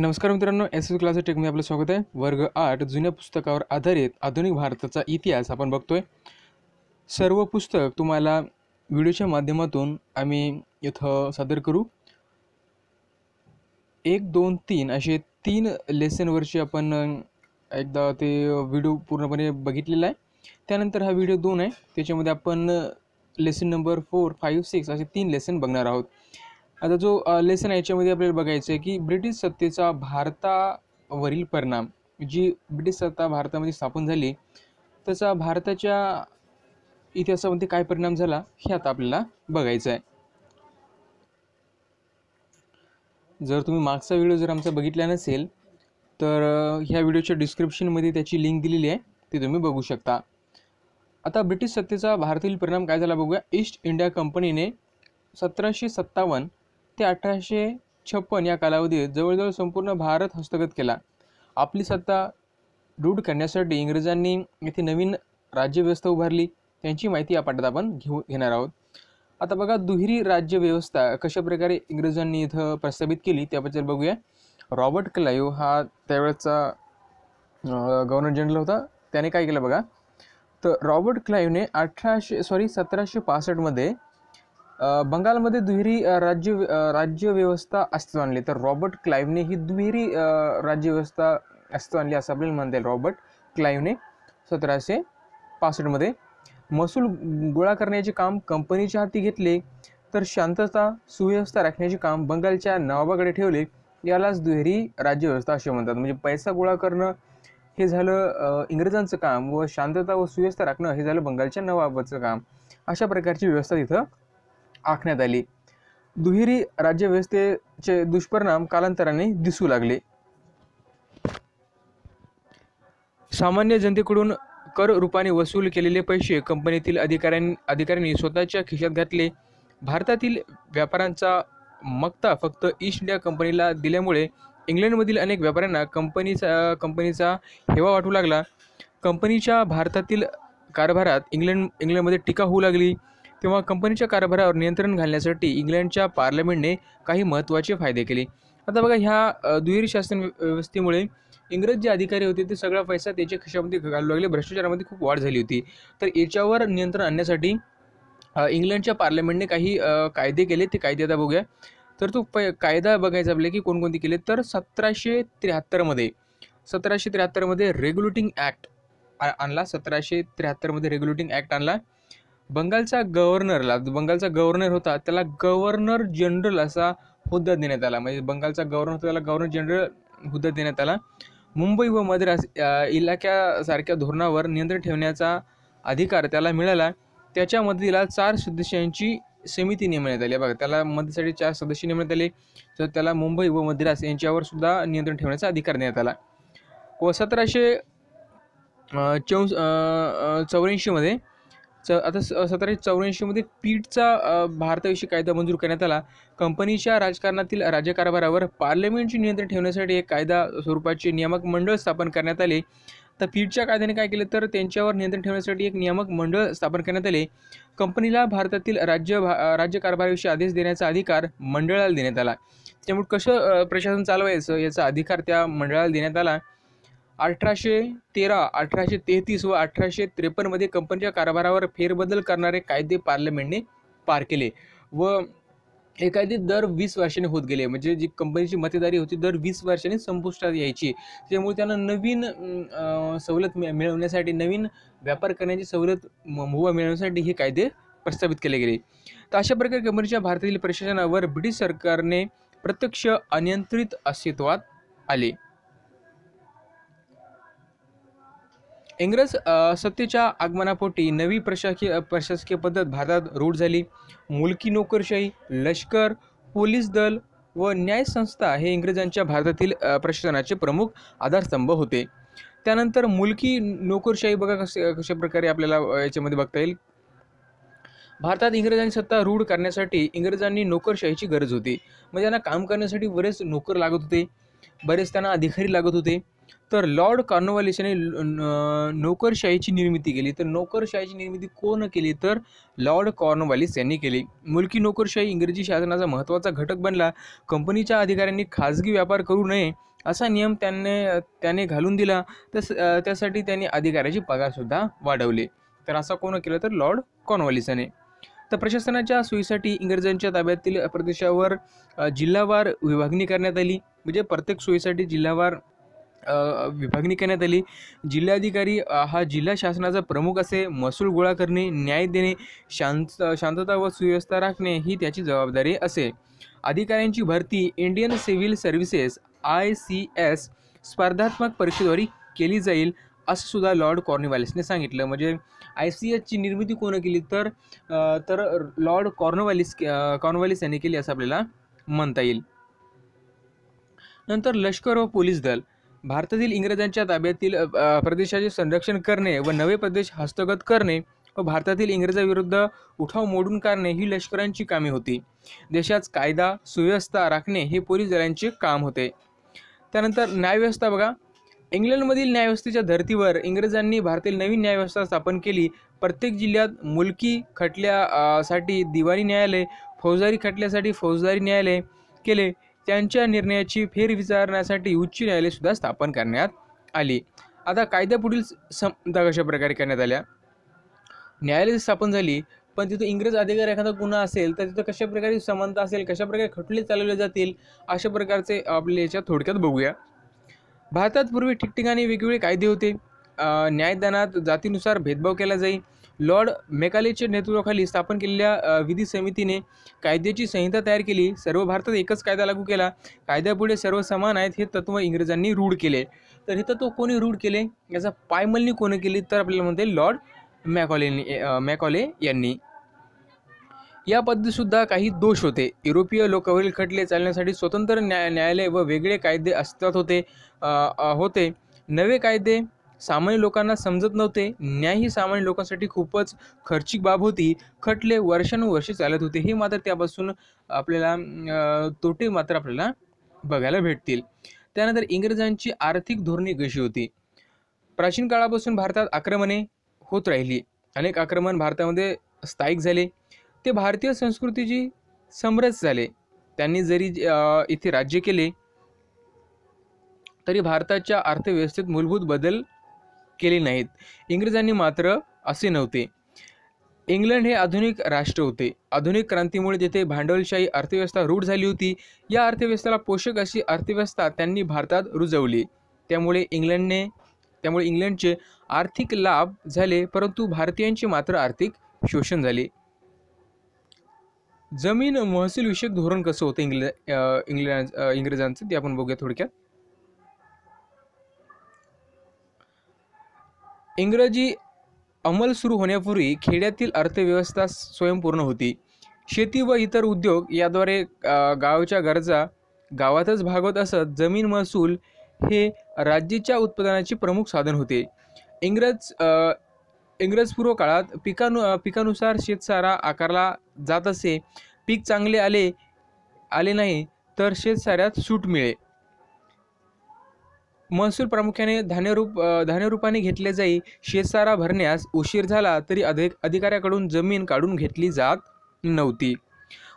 नमस्कार मित्रांनो S S classes टेकमध्ये आपलं स्वागत आहे. वर्ग आठ जुन्या पुस्तकावर आधारित आधुनिक भारताचा इतिहास आपण बघतोय. सर्व पुस्तक तुम्हाला व्हिडिओच्या माध्यमातून आम्ही इथं सादर करू. एक दोन तीन असे तीन लेसनवरचे आपण एकदा ते व्हिडिओ पूर्णपणे बघितलेला आहे. त्यानंतर हा व्हिडिओ दोन आहे. त्याच्यामध्ये आपण lesson number four five six असे तीन लेसन बघणार आहोत. आता जो लेसन याच्यामध्ये आपल्याला बघायचं आहे की ब्रिटिश सत्तेचा भारतावरील परिणाम जी ब्रिटिश सत्ता भारतामध्ये स्थापन झाली त्याचा भारताच्या इतिहासामध्ये काय परिणाम झाला हे आता आपल्याला बघायचं आहे जर तुम्ही मागचा व्हिडिओ जर आमचा बघितला नसेल तर ह्या व्हिडिओच्या डिस्क्रिप्शनमध्ये त्याची लिंक दिलेली आहे ती तुम्ही बघू शकता. आता ब्रिटिश सत्तेचा भारतातील परिणाम काय झाला बघूया. ईस्ट इंडिया कंपनीने सतराशे सत्तावन्न ते अठराशे छप्पन या कालावधीत जवळजवळ संपूर्ण भारत हस्तगत केला. आपली सत्ता रूढ करण्यासाठी इंग्रजांनी येथे नवीन राज्यव्यवस्था उभारली. त्यांची माहिती या पाठात आपण घेऊ घेणार आहोत. आता बघा दुहेरी राज्यव्यवस्था कशा प्रकारे इंग्रजांनी इथं प्रस्थापित केली त्याबद्दल बघूया. रॉबर्ट क्लाईव्ह हा त्यावेळेचा गव्हर्नर जनरल होता. त्याने काय केलं बघा? तर रॉबर्ट क्लाईव्हने अठराशे सॉरी सतराशे पासष्टमध्ये बंगालमध्ये दुहेरी राज्य राज्यव्यवस्था अस्तित्व आणली. तर रॉबर्ट क्लाईव्हने ही दुहेरी राज्यव्यवस्था अस्तित्व आणली असं आपल्याला म्हणता येईल. रॉबर्ट क्लाईव्हने सतराशे पासष्टमध्ये महसूल गोळा करण्याचे काम कंपनीच्या हाती घेतले. तर शांतता सुव्यवस्था राखण्याचे काम बंगालच्या नवाबाकडे ठेवले. यालाच दुहेरी राज्यव्यवस्था असे म्हणतात. म्हणजे पैसा गोळा करणं हे झालं इंग्रजांचं काम व शांतता व सुव्यवस्था राखणं हे झालं बंगालच्या नवाबाचं काम. अशा प्रकारची व्यवस्था तिथं आखण्यात आली. दुहेरी राज्यव्यवस्थेचे दुष्परिणाम कालांतराने दिसू लागले. सामान्य जनतेकडून कर रूपाने वसूल केलेले पैसे कंपनीतील अधिकाऱ्यां अधिकाऱ्यांनी स्वतःच्या खिशात घातले. भारतातील व्यापाऱ्यांचा मक्ता फक्त ईस्ट इंडिया कंपनीला दिल्यामुळे इंग्लंडमधील अनेक व्यापाऱ्यांना कंपनीचा कंपनीचा हेवा वाटू लागला. कंपनीच्या भारतातील कारभारात इंग्लंड इंग्लंडमध्ये टीका होऊ लागली. तेव्हा कंपनीच्या कारभारावर नियंत्रण घालण्यासाठी इंग्लंडच्या पार्लमेंटने काही महत्त्वाचे फायदे केले. आता बघा ह्या दुहेरी शासन व्यवस्थेमुळे इंग्रज जे अधिकारी होते ते सगळा पैसा त्याच्या खिशामध्ये घालू लागले. भ्रष्टाचारामध्ये खूप वाढ झाली होती. तर याच्यावर नियंत्रण आणण्यासाठी इंग्लंडच्या पार्लमेंटने काही कायदे केले. ते कायदे आता बघूया. तर तो प कायदा बघायचा आपले की कोणकोणते केले? तर सतराशे त्र्याहत्तरमध्ये सतराशे त्र्याहत्तरमध्ये रेग्युलेटिंग ॲक्ट आणला. सतराशे त्र्याहत्तरमध्ये रेग्युलेटिंग ॲक्ट आणला. बंगालचा गव्हर्नरला बंगालचा गव्हर्नर होता त्याला गव्हर्नर जनरल असा हुद्दा देण्यात आला. म्हणजे बंगालचा गव्हर्नर होता त्याला गव्हर्नर जनरल हुद्दा देण्यात आला. मुंबई व मद्रास इलाक्यासारख्या धोरणावर नियंत्रण ठेवण्याचा अधिकार त्याला मिळाला. त्याच्या मदतीला चार सदस्यांची समिती नेमण्यात आली. बघा त्याला मदतीसाठी चार सदस्य नेमण्यात आले. तर त्याला मुंबई व मद्रास यांच्यावर सुद्धा नियंत्रण ठेवण्याचा अधिकार देण्यात आला. व सतराशे चौ चौऱ्याऐंशीमध्ये च आता स सतराशे चौऱ्याऐंशीमध्ये पीठचा भारताविषयी कायदा मंजूर करण्यात आला. कंपनीच्या राजकारणातील राज्यकारभारावर पार्लमेंटचे नियंत्रण ठेवण्यासाठी एक कायदा स्वरूपाचे नियामक मंडळ स्थापन करण्यात आले. तर पीठच्या कायद्याने काय केलं? तर त्यांच्यावर नियंत्रण ठेवण्यासाठी एक नियामक मंडळ स्थापन करण्यात आले. कंपनीला भारतातील राज्य भा राज्यकारभाराविषयी आदेश देण्याचा अधिकार मंडळाला देण्यात आला. त्यामुळे कसं प्रशासन चालवायचं याचा अधिकार त्या मंडळाला देण्यात आला. अठराशे तेरा अठराशे तेहतीस व अठराशे त्रेपन्नमध्ये कंपनीच्या कारभारावर फेरबदल करणारे कायदे पार्लमेंटने पार केले व हे कायदे दर वीस वर्षाने होत गेले. म्हणजे जी कंपनीची मतेदारी होती दर वीस वर्षाने संपुष्टात यायची. त्यामुळे त्यांना नवीन सवलत मिळवण्यासाठी नवीन व्यापार करण्याची सवलत मुभा मिळवण्यासाठी हे कायदे प्रस्थापित केले गेले. तर अशा प्रकारे कंपनीच्या भारतातील प्रशासनावर ब्रिटिश सरकारने प्रत्यक्ष अनियंत्रित अस्तित्वात आले. इंग्रज सत्तेच्या आगमनापोटी नवी प्रशासकीय प्रशासकीय पद्धत भारतात रूढ झाली. मुलकी नोकरशाही लष्कर पोलीस दल व न्यायसंस्था हे इंग्रजांच्या भारतातील प्रशासनाचे प्रमुख आधारस्तंभ होते. त्यानंतर मुलकी नोकरशाही बघा कसे कशा प्रकारे आपल्याला याच्यामध्ये बघता येईल. भारतात इंग्रजांची सत्ता रूढ करण्यासाठी इंग्रजांनी नोकरशाहीची गरज होती. म्हणजे त्यांना काम करण्यासाठी बरेच नोकर लागत होते. बरेच त्यांना अधिकारी लागत होते. तर लॉर्ड कॉर्नवालिस यांनी ल- नोकरशाहीची निर्मिती केली. तर नोकरशाहीची निर्मिती कोण केली? तर लॉर्ड कॉर्नवालिस यांनी केली. मुलकी नोकरशाही इंग्रजी शासनाचा महत्त्वाचा घटक बनला. कंपनीच्या अधिकाऱ्यांनी खाजगी व्यापार करू नये असा नियम त्याने त्याने घालून दिला. तस त्यासाठी त्यांनी अधिकाऱ्याची पगारसुद्धा वाढवले. तर असा कोण केलं? तर लॉर्ड कॉर्नवालिसाने. तर प्रशासनाच्या सोयीसाठी इंग्रजांच्या ताब्यातील प्रदेशावर जिल्हावार विभागणी करण्यात आली. म्हणजे प्रत्येक सोयीसाठी जिल्हावार विभागणी करण्यात आली. जिल्हाधिकारी हा जिल्हा शासनाचा प्रमुख असे महसूल गोळा करणे न्याय देणे शांत शांतता व सुव्यवस्था राखणे ही त्याची जबाबदारी असे. अधिकाऱ्यांची भरती Indian civil services I C S स्पर्धात्मक परीक्षेद्वारे केली जाईल असं सुद्धा लॉर्ड कॉर्निवालिसने सांगितलं. म्हणजे आय सी एसची निर्मिती कोण केली? तर तर लॉर्ड कॉर्नवालिस अ, कॉर्नवालिस यांनी केली असं आपल्याला म्हणता येईल. नंतर लष्कर व पोलीस दल. भारतातील इंग्रजांच्या ताब्यातील प्रदेशाचे संरक्षण करणे व नवे प्रदेश हस्तगत करणे व भारतातील इंग्रजाविरुद्ध उठाव मोडून काढणे ही लष्करांची कामे होती. देशात कायदा सुव्यवस्था राखणे हे पोलीस दलांचे काम होते. त्यानंतर न्यायव्यवस्था बघा. इंग्लंडमधील न्यायव्यवस्थेच्या धर्तीवर इंग्रजांनी भारतातील नवीन न्यायव्यवस्था स्थापन केली. प्रत्येक जिल्ह्यात मुलकी खटल्या साठी दिवाणी न्यायालय फौजदारी खटल्यासाठी फौजदारी न्यायालय केले. त्यांच्या निर्णयाची फेरविचारण्यासाठी उच्च न्यायालयसुद्धा स्थापन करण्यात आली. आता कायद्यापुढील समता कशा प्रकारे करण्यात आल्या? न्यायालय स्थापन झाली पण तिथं इंग्रज अधिकारी एखादा गुन्हा असेल तर तिथं कशा प्रकारे समानता असेल कशा प्रकारे खटले चालवले जातील अशा प्रकारचे आपले याच्या थोडक्यात बघूया. भारतात पूर्वी ठिकठिकाणी वेगवेगळे कायदे होते. न्यायदानात जातीनुसार भेदभाव केला जाई लॉर्ड मेकालेच्या नेतृत्वाखाली स्थापन केलेल्या विधी समितीने कायद्याची संहिता तयार केली. सर्व भारतात एकच कायदा लागू केला. कायद्यापुढे सर्व समान आहेत हे तत्व इंग्रजांनी रूढ केले. तर हे तत्व कोणी रूढ केले? याचा पायमलनी कोणी केली? तर आपल्याला म्हणते लॉर्ड मॅकॉलेनी मॅकॉले यांनी. या पद्धतीसुद्धा काही दोष होते. युरोपीय लोकांवरील खटले चालण्यासाठी स्वतंत्र न्याय न्यायालय व वेगळे कायदे अस्तित्वात होते आ, आ, होते. नवे कायदे सामान्य लोकांना समजत नव्हते. न्याय ही सामान्य लोकांसाठी खूपच खर्चिक बाब होती. खटले वर्षानुवर्षे चालत होते. हे मात्र त्यापासून आपल्याला तोटे मात्र आपल्याला बघायला भेटतील. त्यानंतर इंग्रजांची आर्थिक धोरणे कशी होती? प्राचीन काळापासून भारतात आक्रमणे होत राहिली. अनेक आक्रमण भारतामध्ये स्थायिक झाले. ते भारतीय संस्कृतीची समरस झाले. त्यांनी जरी इथे राज्य केले तरी भारताच्या अर्थव्यवस्थेत मूलभूत बदल केले नाहीत. इंग्रजांनी मात्र असे नव्हते. इंग्लंड हे आधुनिक राष्ट्र होते. आधुनिक क्रांतीमुळे जेथे भांडवलशाही अर्थव्यवस्था रूढ झाली होती या अर्थव्यवस्थेला पोषक अशी अर्थव्यवस्था त्यांनी भारतात रुजवली. त्यामुळे इंग्लंडने त्यामुळे इंग्लंडचे आर्थिक लाभ झाले परंतु भारतीयांचे मात्र आर्थिक शोषण झाले. जमीन महसूल विषयक धोरण कसं होतं इंग्ल इंग्लंड इंग्रजांचं ते आपण बघूया थोडक्यात. इंग्रजी अंमल सुरू होण्यापूर्वी खेड्यातील अर्थव्यवस्था स्वयंपूर्ण होती. शेती व इतर उद्योग याद्वारे गावाच्या गरजा गावातच भागवत असत जमीन महसूल हे राज्याच्या उत्पादनाचे प्रमुख साधन होते. इंग्रज इंग्रजपूर्व काळात पिकानु पिकानुसार शेतसारा आकारला जात असे. पीक चांगले आले आले नाही तर शेतसाऱ्यात सूट मिळे. महसूल प्रामुख्याने धान्यरूप धान्यरूपाने घेतले जाई शेतसारा भरण्यास उशीर झाला तरी अधिक अधिकाऱ्याकडून जमीन काढून घेतली जात नव्हती.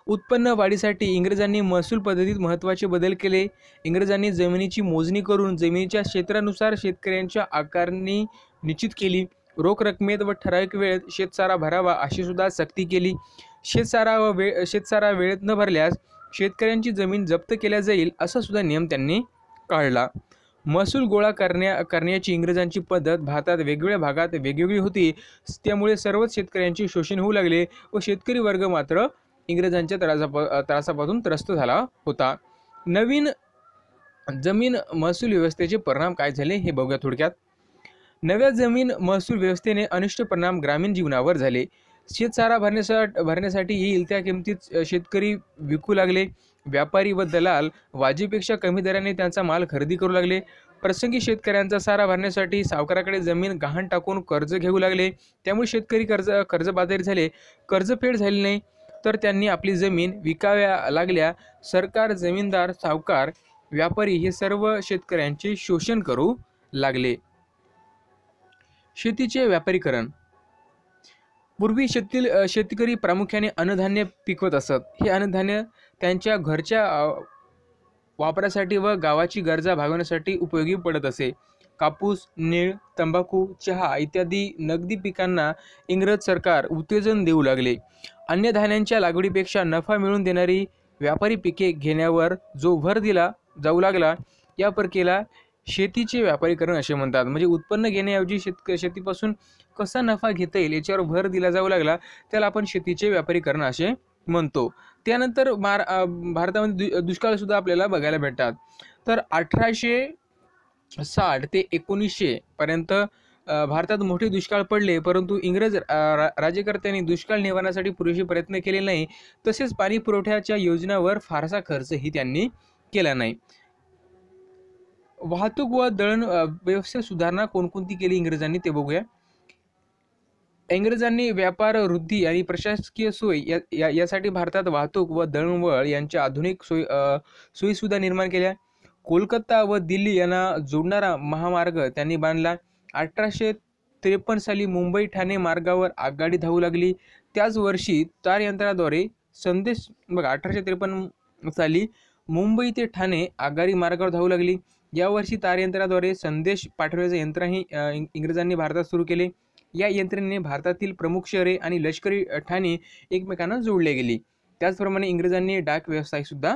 उत्पन्न वाढीसाठी इंग्रजांनी महसूल पद्धतीत महत्त्वाचे बदल केले. इंग्रजांनी जमिनीची मोजणी करून जमिनीच्या क्षेत्रानुसार शेतकऱ्यांच्या आकारणी निश्चित केली. रोख रकमेत व ठराविक वेळेत शेतसारा भरावा अशी सुद्धा सक्ती केली. शेतसारा व वेळ शेतसारा वेळेत न भरल्यास शेतकऱ्यांची जमीन जप्त केल्या जाईल असा सुद्धा नियम त्यांनी काढला. महसूल गोळा करण्या करण्याची इंग्रजांची पद्धत भारतात वेगवेगळ्या भागात वेगवेगळी होती. त्यामुळे सर्वच शेतकऱ्यांचे शोषण होऊ लागले व शेतकरी वर्ग मात्र इंग्रजांच्या त्रासाप त्रासापासून त्रस्त झाला होता. नवीन जमीन महसूल व्यवस्थेचे परिणाम काय झाले हे बघूया थोडक्यात. नव्या जमीन महसूल व्यवस्थेने अनिष्ट परिणाम ग्रामीण जीवनावर झाले. शेतसारा भरण्यासाठी भरण्यासाठी येईल त्या किमतीत शेतकरी विकू लागले. व्यापारी व दलाल वाजेपेक्षा कमी दराने त्यांचा माल खरेदी करू लागले. प्रसंगी शेतकऱ्यांचा सारा भरण्यासाठी सावकाराकडे जमीन गहाण टाकून कर्ज घेऊ लागले. त्यामुळे शेतकरी कर्ज कर्जबाजारी झाले. कर्जफेड झाली नाही तर त्यांनी आपली जमीन विकाव्या लागल्या. सरकार जमीनदार सावकार व्यापारी हे सर्व शेतकऱ्यांचे शोषण करू लागले. शेतीचे व्यापारीकरण पूर्वी शेतील शेतकरी प्रामुख्याने अन्नधान्य पिकवत असत. हे अन्नधान्य त्यांच्या घरच्या वापरासाठी व गावाची गरजा भागवण्यासाठी उपयोगी पडत असे. कापूस नीळ तंबाखू चहा इत्यादी नगदी पिकांना इंग्रज सरकार उत्तेजन देऊ लागले. अन्नधान्यांच्या लागवडीपेक्षा नफा मिळवून देणारी व्यापारी पिके घेण्यावर जो भर दिला जाऊ लागला या प्रक्रियेला शेतीचे व्यापारीकरण असे म्हणतात. म्हणजे उत्पन्न घेण्याऐवजी शेतक शेतीपासून कसा नफा घेता येईल याच्यावर भर दिला जाऊ लागला त्याला आपण शेतीचे व्यापारीकरण असे म्हणतो. त्यानंतर मार भारतामध्ये दुष्काळसुद्धा आपल्याला बघायला भेटतात. तर अठराशे साठ ते एकोणीसशे पर्यंत भारतात मोठे दुष्काळ पडले परंतु इंग्रज राज्यकर्त्यांनी दुष्काळ निवारणासाठी पुरेसे प्रयत्न केले नाही. तसेच पाणी पुरवठ्याच्या योजनावर फारसा खर्चही त्यांनी केला नाही. वाहतूक व दळण व्यवस्थेत सुधारणा कोणकोणती केली इंग्रजांनी ते बघूया. इंग्रजांनी व्यापार वृद्धी आणि प्रशासकीय सोय या यासाठी भारतात वाहतूक व दळणवळ यांच्या आधुनिक सोयी सोयीसुद्धा निर्माण केल्या. कोलकाता व दिल्ली यांना जोडणारा महामार्ग त्यांनी बांधला. अठराशे त्रेपन्न साली मुंबई ठाणे मार्गावर आगगाडी धावू लागली. त्याच वर्षी तार यंत्राद्वारे संदेश बघा अठराशे त्रेपन्न साली मुंबई ते ठाणे आगगाडी मार्गावर धावू लागली. यावर्षी तारयंत्राद्वारे संदेश पाठवण्याचे यंत्रही इंग्रजांनी भारतात सुरू केले. या यंत्रणेने भारतातील प्रमुख शहरे आणि लष्करी ठाणे एकमेकांना जोडले गेली. त्याचप्रमाणे इंग्रजांनी डाक व्यवसाय सुद्धा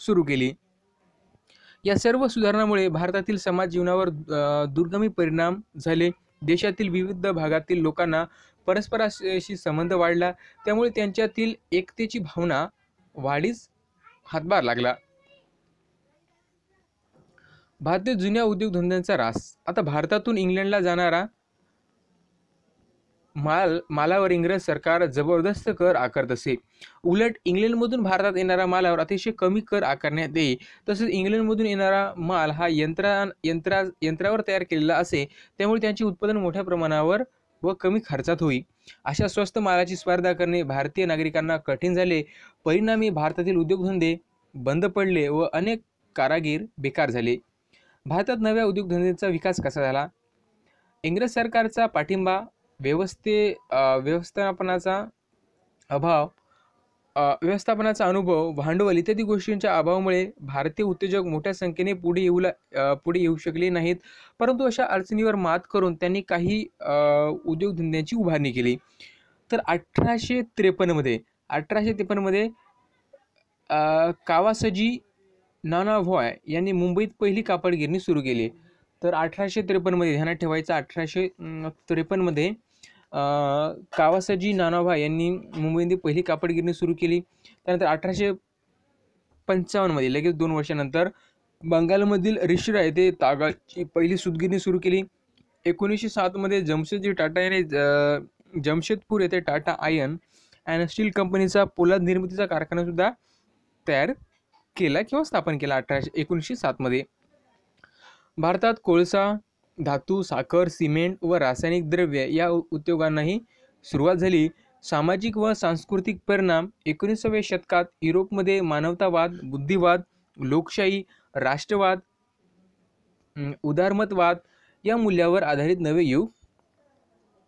सुरू केली. या सर्व सुधारणामुळे भारतातील समाज जीवनावर दुर्गमी परिणाम झाले. देशातील विविध भागातील लोकांना परस्पराशी संबंध वाढला. त्यामुळे त्यांच्यातील एकतेची भावना वाढीस हातभार लागला. भारतीय जुन्या उद्योगधंद्यांचा रास. आता भारतातून इंग्लंडला जाणारा माल मालावर इंग्रज सरकार जबरदस्त कर आकारत असे उलट इंग्लंडमधून भारतात येणारा मालावर अतिशय कमी कर आकारण्यात येई तसेच इंग्लंडमधून येणारा माल हा यंत्रा यंत्रा यंत्रावर तयार केलेला असे त्यामुळे त्यांचे उत्पादन मोठ्या प्रमाणावर व कमी खर्चात होई अशा स्वस्त मालाची स्पर्धा करणे भारतीय नागरिकांना कठीण झाले. परिणामी भारतातील उद्योगधंदे बंद पडले व अनेक कारागीर बेकार झाले. भारतात नव्या उद्योगधंद्यांचा विकास कसा झाला? इंग्रज सरकारचा पाठिंबा व्यवस्थे व्यवस्थापनाचा अभाव व्यवस्थापनाचा अनुभव भांडवल इत्यादी गोष्टींच्या अभावामुळे भारतीय उद्योजक मोठ्या संख्येने पुढे येऊ पुढे येऊ शकले नाहीत. परंतु अशा अडचणीवर मात करून त्यांनी काही उद्योगधंद्यांची उभारणी केली. तर अठराशे त्रेपन्नमध्ये अठराशे त्रेपन्नमध्ये कावासजी नाना व्हॉय यांनी मुंबईत पहिली कापड गिरणी सुरू केली. तर अठराशे त्रेपन्नमध्ये ध्यानात ठेवायचं अठराशे त्रेपन्नमध्ये कावासाजी नानाभा यांनी मुंबईमध्ये पहिली कापड गिरणी सुरू केली. त्यानंतर अठराशे पंचावन्नमध्ये लगेच दोन वर्षानंतर बंगालमधील रिशिरा येथे तागाची पहिली सुतगिरणी सुरू केली. एकोणीसशे सातमध्ये जमशेदजी टाटा याने जमशेदपूर येथे टाटा आयन अँड स्टील कंपनीचा पोलाद निर्मितीचा कारखानासुद्धा तयार केला किंवा स्थापन केला अठराशे एकोणीसशे सातमध्ये भारतात कोळसा धातू साखर सिमेंट व रासायनिक द्रव्य या उद्योगांनाही सुरुवात झाली. सामाजिक व सांस्कृतिक परिणाम एकोणीसाव्या शतकात युरोपमध्ये मानवतावाद बुद्धिवाद लोकशाही राष्ट्रवाद उदारमतवाद या मूल्यावर आधारित नवे युग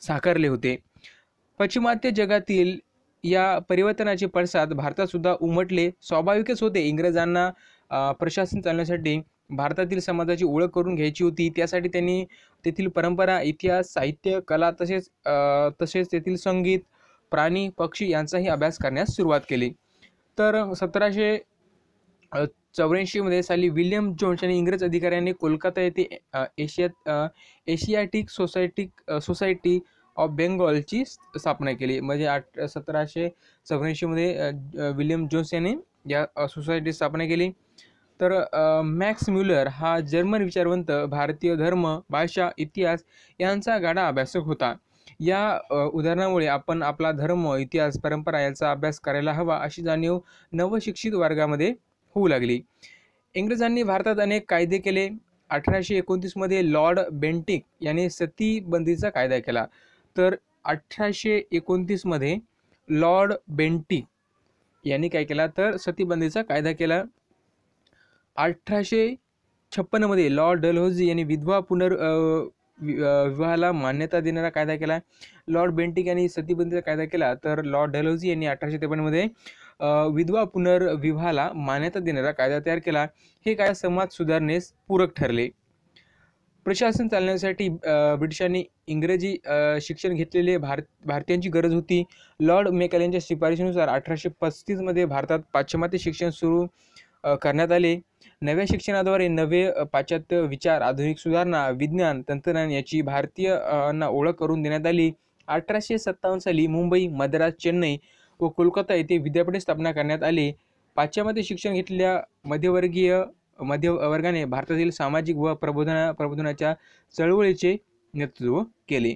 साकारले होते. पाश्चिमात्य जगातील या परिवर्तनाचे पडसाद भारतातसुद्धा उमटले. स्वाभाविकच होते. इंग्रजांना प्रशासन चालण्यासाठी भारतातील समाजाची ओळख करून घ्यायची होती. त्यासाठी त्यांनी तेथील परंपरा इतिहास साहित्य कला तसेच तसेच तेथील संगीत प्राणी पक्षी यांचाही अभ्यास करण्यास सुरुवात केली. तर सतराशे चौऱ्याऐंशीमध्ये साली विल्यम जोन्स आणि इंग्रज अधिकाऱ्यांनी कोलकाता येथे एशियात एशियाटिक सोसायटिक सोसायटी ऑफ बेंगॉलची स्थापना केली. म्हणजे आठ सतराशे चौऱ्याऐंशीमध्ये विल्यम जोन्स यांनी या सोसायटी स्थापना केली. तर मॅक्स म्युलर हा जर्मन विचारवंत भारतीय धर्म भाषा इतिहास यांचा गाडा अभ्यासक होता. या उदाहरणामुळे आपण आपला धर्म इतिहास परंपरा याचा अभ्यास करायला हवा अशी जाणीव नवशिक्षित वर्गामध्ये होऊ लागली. इंग्रजांनी भारतात अनेक कायदे केले. अठराशे एकोणतीसमध्ये लॉर्ड बेंटिक यांनी सतीबंदीचा कायदा केला. तर अठराशे एकोणतीसमध्ये लॉर्ड बेंटी यांनी काय केला? तर सतीबंदीचा कायदा केला. अठराशे छप्पन्नमध्ये लॉर्ड डलहौजी यांनी विधवा पुनर् वि- विवाहाला मान्यता देणारा कायदा केला. लॉर्ड बेंटिक यांनी सतीबंदीचा कायदा केला तर लॉर्ड डलहौजी यांनी अठराशे त्रेपन्नमध्ये विधवा पुनर्विवाहाला मान्यता देणारा कायदा तयार केला. हे कायदा समाज सुधारणेस पूरक ठरले. प्रशासन चालण्यासाठी ब्रिटिशांनी इंग्रजी शिक्षण घेतलेले भारत भारतीयांची गरज होती. लॉर्ड मेकॅलेनच्या शिफारशीनुसार अठराशे पस्तीसमध्ये भारतात पाश्चिमात्य शिक्षण सुरू करण्यात आले. नव्या शिक्षणाद्वारे नवे पाश्चात्य विचार आधुनिक सुधारणा विज्ञान तंत्रज्ञान याची भारतीयांना ओळख करून देण्यात आली. अठराशे सत्तावन्न साली मुंबई मद्रास चेन्नई व कोलकाता येथे विद्यापीठे स्थापना करण्यात आले. पाश्चिमात्य शिक्षण घेतलेल्या मध्यवर्गीय मध्यवर्गाने भारतातील सामाजिक व प्रबोधना प्रबोधनाच्या चळवळीचे नेतृत्व केले.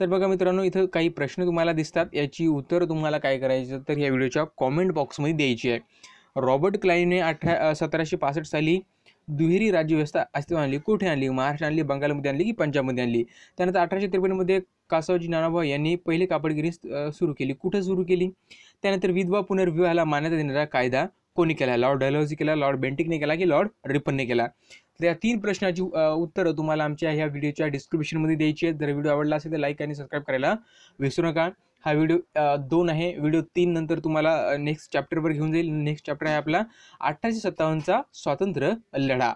तर बघा मित्रांनो इथं काही प्रश्न तुम्हाला दिसतात. याची उत्तरं तुम्हाला काय करायचं तर या व्हिडिओच्या कॉमेंट बॉक्समध्ये द्यायची आहे. रॉबर्ट क्लाईनने अठरा सतराशे पासष्ट साली दुहेरी राज्यव्यवस्था अस्तित्वात आणली. कुठे आणली? महाराष्ट्र आणली बंगालमध्ये आणली की पंजाबमध्ये आणली? त्यानंतर अठराशे त्रेपन्नमध्ये कासावजी नानाभाऊ यांनी पहिले कापडगिरी सुरू केली. कुठं सुरू केली? त्यानंतर विधवा पुनर्विवाहाला मान्यता देणारा कायदा कोणी केला? लॉर्ड डलहौजी केला लॉर्ड बेंटिकने केला की लॉर्ड रिपनने केला? तर या तीन प्रश्नाची उत्तरं तुम्हाला आमच्या ह्या व्हिडिओच्या डिस्क्रिप्शनमध्ये द्यायची आहेत. जर व्हिडिओ आवडला असेल तर लाईक आणि सबस्क्राईब करायला विसरू नका. हा व्हिडिओ दोन आहे. व्हिडिओ तीन नंतर तुम्हाला नेक्स्ट चॅप्टरवर घेऊन जाईल. नेक्स्ट चॅप्टर आहे आपला अठराशे सत्तावन्नचा स्वातंत्र्य लढा.